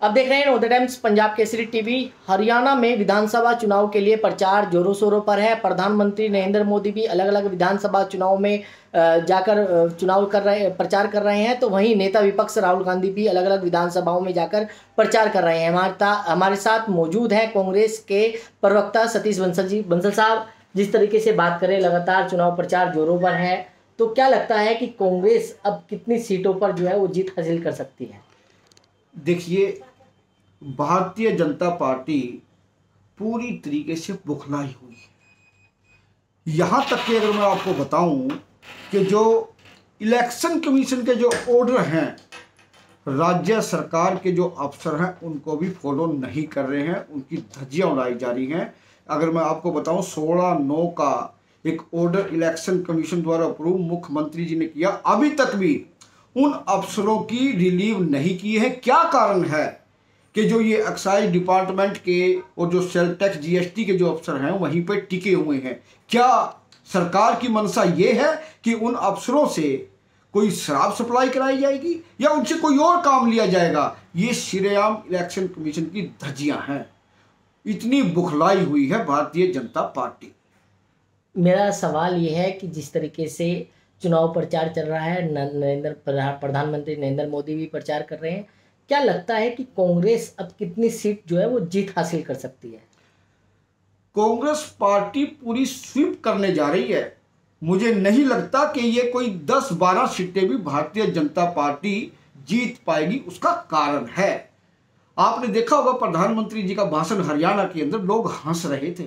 अब देख रहे हैं the times Punjab Kesari TV, Haryana में विधानसभा चुनाव के लिए प्रचार जोरों शोरों पर है। प्रधानमंत्री नरेंद्र मोदी भी अलग अलग विधानसभा चुनाव में जाकर चुनाव कर रहे, प्रचार कर रहे हैं तो वहीं नेता विपक्ष राहुल गांधी भी अलग अलग विधानसभाओं में जाकर प्रचार कर रहे हैं। हमारे हमारे साथ मौजूद है कांग्रेस के प्रवक्ता सतीश बंसल जी। बंसल साहब, जिस तरीके से बात करें, लगातार चुनाव प्रचार जोरों पर है तो क्या लगता है कि कांग्रेस अब कितनी सीटों पर जो है वो जीत हासिल कर सकती है? देखिए भारतीय जनता पार्टी पूरी तरीके से बुखलाई हुई है। यहाँ तक कि अगर मैं आपको बताऊँ कि जो इलेक्शन कमीशन के जो ऑर्डर हैं, राज्य सरकार के जो अफसर हैं, उनको भी फॉलो नहीं कर रहे हैं, उनकी धज्जियाँ उड़ाई जा रही हैं। अगर मैं आपको बताऊँ, सोलह नौ का एक ऑर्डर इलेक्शन कमीशन द्वारा अप्रूव मुख्यमंत्री जी ने किया, अभी तक भी उन अफसरों की रिलीव नहीं की है। क्या कारण है? कि जो ये एक्साइज डिपार्टमेंट के और जो सेल टैक्स जीएसटी के जो अफसर हैं, वहीं पर टिके हुए हैं। क्या सरकार की मंशा ये है कि उन अफसरों से कोई शराब सप्लाई कराई जाएगी या उनसे कोई और काम लिया जाएगा? ये श्रेयाम इलेक्शन कमीशन की धज्जियाँ हैं। इतनी बुखलाई हुई है भारतीय जनता पार्टी। मेरा सवाल ये है कि जिस तरीके से चुनाव प्रचार चल रहा है नरेंद्र प्रधानमंत्री नरेंद्र मोदी भी प्रचार कर रहे हैं क्या लगता है कि कांग्रेस अब कितनी सीट जो है वो जीत हासिल कर सकती है? कांग्रेस पार्टी पूरी स्वीप करने जा रही है। मुझे नहीं लगता कि ये कोई 10-12 सीटें भी भारतीय जनता पार्टी जीत पाएगी, उसका कारण है। आपने देखा होगा प्रधानमंत्री जी का भाषण हरियाणा के अंदर, लोग हंस रहे थे।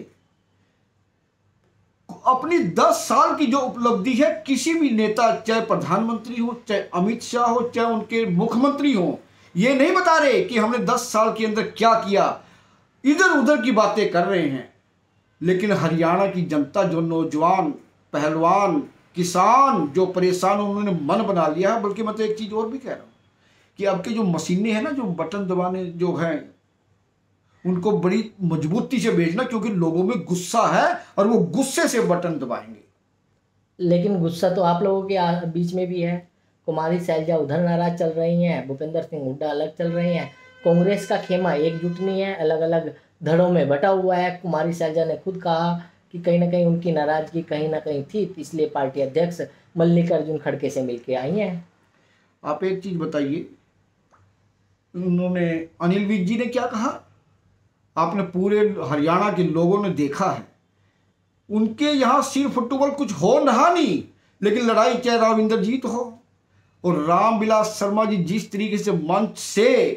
अपनी 10 साल की जो उपलब्धि है, किसी भी नेता, चाहे प्रधानमंत्री हो, चाहे अमित शाह हो, चाहे उनके मुख्यमंत्री हो ये नहीं बता रहे कि हमने दस साल के अंदर क्या किया। इधर उधर की बातें कर रहे हैं। लेकिन हरियाणा की जनता, जो नौजवान, पहलवान, किसान, जो परेशान उन्होंने मन बना लिया है। बल्कि मैं तो एक चीज़ और भी कह रहा हूँ कि अब के जो मशीनें हैं ना, जो बटन दबाने जो हैं, उनको बड़ी मजबूती से भेजना, क्योंकि लोगों में गुस्सा है और वो गुस्से से बटन दबाएँगे। लेकिन गुस्सा तो आप लोगों के बीच में भी है। कुमारी सैलजा उधर नाराज़ चल रही हैं, भूपेंद्र सिंह हुड्डा अलग चल रही हैं। कांग्रेस का खेमा एकजुट नहीं है अलग अलग धड़ों में बटा हुआ है। कुमारी सैलजा ने खुद कहा कि कहीं ना कहीं उनकी नाराज़गी कहीं ना कहीं थी, इसलिए पार्टी अध्यक्ष मल्लिकार्जुन खड़के से मिलकर आई हैं। आप एक चीज़ बताइए, उन्होंने अनिल विज जी ने क्या कहा? आपने पूरे हरियाणा के लोगों ने देखा है। उनके यहाँ सिर फुटबॉल कुछ हो रहा नहीं, लेकिन लड़ाई चाहे राविंदर जीत हो। और रामविलास शर्मा जी जिस तरीके से मंच से,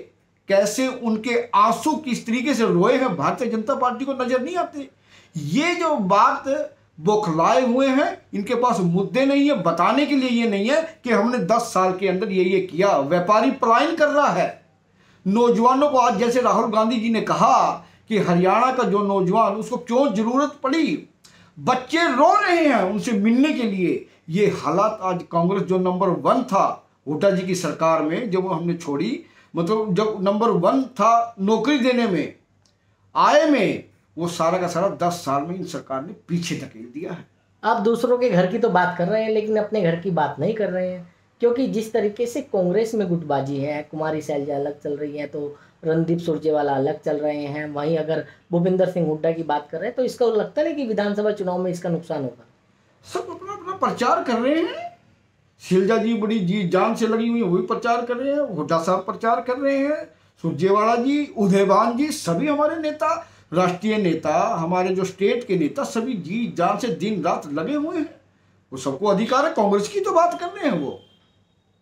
कैसे उनके आँसू किस तरीके से रोए हैं, भारतीय जनता पार्टी को नज़र नहीं आते। ये जो बात बौखलाए हुए हैं, इनके पास मुद्दे नहीं है, बताने के लिए ये नहीं है कि हमने 10 साल के अंदर ये ये किया। व्यापारी पलायन कर रहा है। नौजवानों को आज जैसे राहुल गांधी जी ने कहा कि हरियाणा का जो नौजवान, उसको क्यों ज़रूरत पड़ी? बच्चे रो रहे हैं उनसे मिलने के लिए। ये हालात आज कांग्रेस जो नंबर वन था, हुड्डा जी की सरकार में जब हमने छोड़ी मतलब जब नंबर वन था नौकरी देने में, आय में, वो सारा का सारा दस साल में इन सरकार ने पीछे धकेल दिया है। आप दूसरों के घर की तो बात कर रहे हैं, लेकिन अपने घर की बात नहीं कर रहे हैं। क्योंकि जिस तरीके से कांग्रेस में गुटबाजी है, कुमारी सैलजा अलग चल रही है तो रणदीप सुरजेवाला अलग चल रहे हैं, वहीं अगर भूपिंदर सिंह हुड्डा की बात कर रहे हैं तो इसका लगता नहीं कि विधानसभा चुनाव में इसका नुकसान होगा। सब अपना अपना प्रचार कर रहे हैं। शिलजा जी बड़ी जी जान से लगी हुई, वही प्रचार कर रहे हैं, हुड्डा साहब प्रचार कर रहे हैं, सुरजेवाला जी, उदयवान जी, सभी हमारे नेता, राष्ट्रीय नेता, हमारे जो स्टेट के नेता, सभी जी जान से दिन रात लगे हुए हैं। वो सबको अधिकार है, कांग्रेस की तो बात कर रहे हैं वो।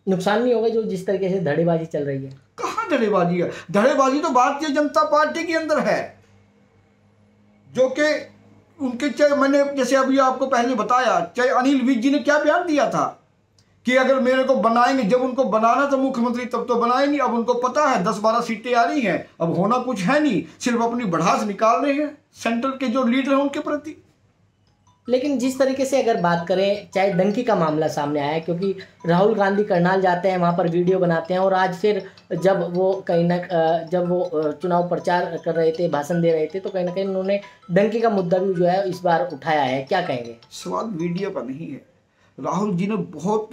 नुकसान नहीं होगा जो जिस तरीके से धड़ेबाजी चल रही है। कहाँ धड़ेबाजी है? धड़ेबाजी तो भारतीय जनता पार्टी के अंदर है। जो कि उनके चाहे मैंने जैसे अभी आपको पहले बताया चाहे अनिल विज जी ने क्या बयान दिया था? कि अगर मेरे को बनाएँगे, जब उनको बनाना था मुख्यमंत्री, तब तो बनाए नहीं अब उनको पता है दस बारह सीटें आ रही हैं। अब होना कुछ है नहीं, सिर्फ़ अपनी बढ़ास निकाल रहे हैं। सेंटर के जो लीडर हैं, उनके प्रति। लेकिन जिस तरीके से अगर बात करें, चाहे डंकी का मामला सामने आया, क्योंकि राहुल गांधी करनाल जाते हैं, वहाँ पर वीडियो बनाते हैं, और आज फिर जब वो कहीं ना जब वो चुनाव प्रचार कर रहे थे, भाषण दे रहे थे तो कहीं ना कहीं उन्होंने डंकी का मुद्दा भी जो है, इस बार उठाया है। क्या कहेंगे? सवाल वीडियो का नहीं है। राहुल जी ने बहुत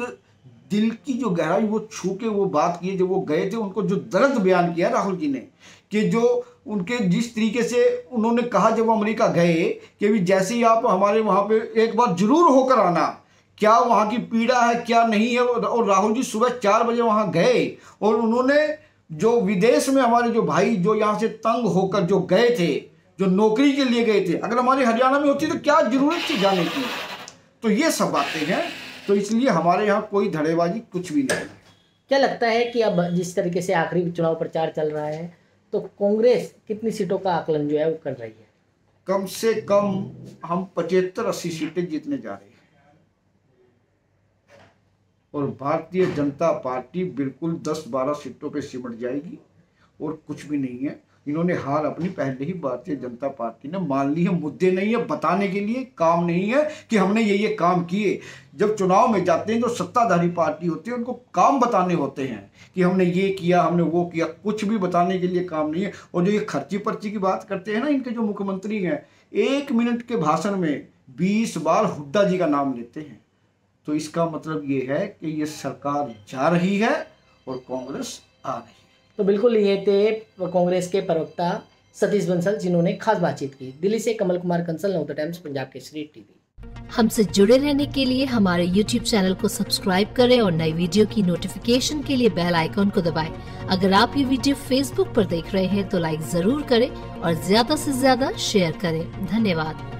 दिल की जो गहराई, वो छू के वो बात की जब वो गए थे, उनको जो दर्द बयान किया राहुल जी ने कि जो उनके जिस तरीके से उन्होंने कहा जब अमेरिका गए कि भी जैसे ही आप हमारे वहाँ पे एक बार ज़रूर होकर आना, क्या वहाँ की पीड़ा है, क्या नहीं है, और राहुल जी सुबह चार बजे वहाँ गए, और उन्होंने जो विदेश में हमारे जो भाई जो यहाँ से तंग होकर जो गए थे, जो नौकरी के लिए गए थे, अगर हमारे हरियाणा में होती तो क्या ज़रूरत थी जाने की? तो ये सब बातें हैं तो इसलिए हमारे यहाँ कोई धड़ेबाजी कुछ भी नहीं है। क्या लगता है कि अब जिस तरीके से आखिरी चुनाव प्रचार चल रहा है तो कांग्रेस कितनी सीटों का आकलन जो है वो कर रही है? कम से कम हम पचहत्तर अस्सी सीटें जीतने जा रहे हैं। और भारतीय जनता पार्टी बिल्कुल दस बारह सीटों पे सिमट जाएगी और कुछ भी नहीं है। इन्होंने हार अपनी पहले ही भारतीय जनता पार्टी ने मान ली है मुद्दे नहीं है, बताने के लिए काम नहीं है कि हमने ये ये काम किए। जब चुनाव में जाते हैं, जो सत्ताधारी पार्टी होती है, उनको काम बताने होते हैं कि हमने ये किया, हमने वो किया। कुछ भी बताने के लिए काम नहीं है। और जो ये खर्ची पर्ची की बात करते हैं ना, इनके जो मुख्यमंत्री हैं, एक मिनट के भाषण में बीस बार हुड्डा जी का नाम लेते हैं। तो इसका मतलब ये है कि ये सरकार जा रही है और कांग्रेस आ रही है। तो बिल्कुल ये थे कांग्रेस के प्रवक्ता सतीश बंसल जिन्होंने खास बातचीत की। दिल्ली से कमल कुमार कंसल नौ टाइम्स, पंजाब केसरी टीवी। हमसे जुड़े रहने के लिए हमारे YouTube चैनल को सब्सक्राइब करें और नई वीडियो की नोटिफिकेशन के लिए बेल आइकॉन को दबाएँ। अगर आप ये वीडियो Facebook पर देख रहे हैं तो लाइक ज़रूर करें और ज़्यादा से ज़्यादा शेयर करें। धन्यवाद।